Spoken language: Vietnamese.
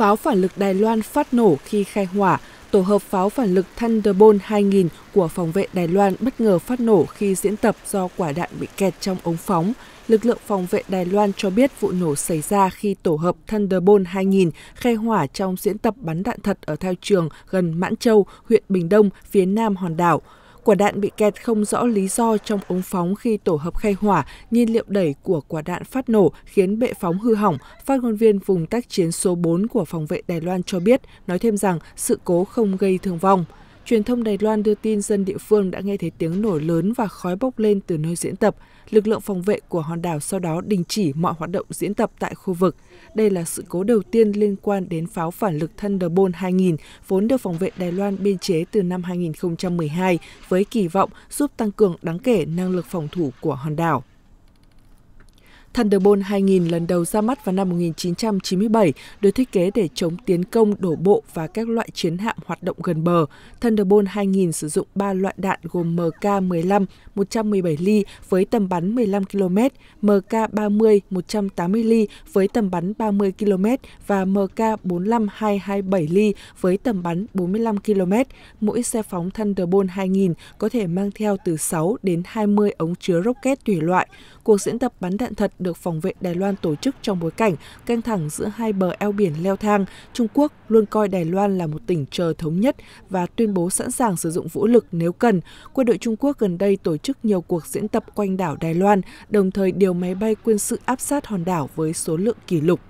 Pháo phản lực Đài Loan phát nổ khi khai hỏa, tổ hợp pháo phản lực Thunderbolt 2000 của phòng vệ Đài Loan bất ngờ phát nổ khi diễn tập do quả đạn bị kẹt trong ống phóng. Lực lượng phòng vệ Đài Loan cho biết vụ nổ xảy ra khi tổ hợp Thunderbolt 2000 khai hỏa trong diễn tập bắn đạn thật ở thao trường gần Mãn Châu, huyện Bình Đông, phía nam hòn đảo. Quả đạn bị kẹt không rõ lý do trong ống phóng khi tổ hợp khai hỏa, nhiên liệu đẩy của quả đạn phát nổ khiến bệ phóng hư hỏng. Phát ngôn viên vùng tác chiến số 4 của phòng vệ Đài Loan cho biết, nói thêm rằng sự cố không gây thương vong. Truyền thông Đài Loan đưa tin dân địa phương đã nghe thấy tiếng nổ lớn và khói bốc lên từ nơi diễn tập. Lực lượng phòng vệ của hòn đảo sau đó đình chỉ mọi hoạt động diễn tập tại khu vực. Đây là sự cố đầu tiên liên quan đến pháo phản lực Thunderbolt 2000, vốn được phòng vệ Đài Loan biên chế từ năm 2012 với kỳ vọng giúp tăng cường đáng kể năng lực phòng thủ của hòn đảo. Thunderbolt 2000 lần đầu ra mắt vào năm 1997, được thiết kế để chống tiến công đổ bộ và các loại chiến hạm hoạt động gần bờ. Thunderbolt 2000 sử dụng 3 loại đạn gồm MK15 117 ly với tầm bắn 15 km, MK30 180 ly với tầm bắn 30 km và MK45 227 ly với tầm bắn 45 km. Mỗi xe phóng Thunderbolt 2000 có thể mang theo từ 6 đến 20 ống chứa rocket tùy loại. Cuộc diễn tập bắn đạn thật được phòng vệ Đài Loan tổ chức trong bối cảnh căng thẳng giữa hai bờ eo biển leo thang. Trung Quốc luôn coi Đài Loan là một tỉnh chờ thống nhất và tuyên bố sẵn sàng sử dụng vũ lực nếu cần. Quân đội Trung Quốc gần đây tổ chức nhiều cuộc diễn tập quanh đảo Đài Loan, đồng thời điều máy bay quân sự áp sát hòn đảo với số lượng kỷ lục.